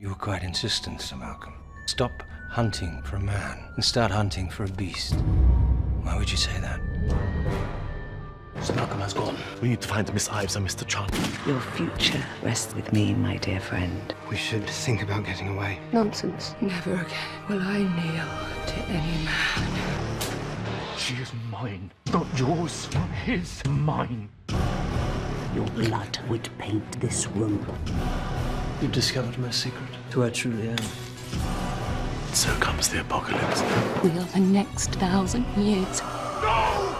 You were quite insistent, Sir Malcolm. Stop hunting for a man and start hunting for a beast. Why would you say that? Sir Malcolm has gone. We need to find Miss Ives and Mr. Chan. Your future rests with me, my dear friend. We should think about getting away. Nonsense. Never again will I kneel to any man. She is mine, not yours, not his, mine. Your blood would paint this room. You discovered my secret. Who I truly am. So comes the apocalypse. We are the next thousand years. No!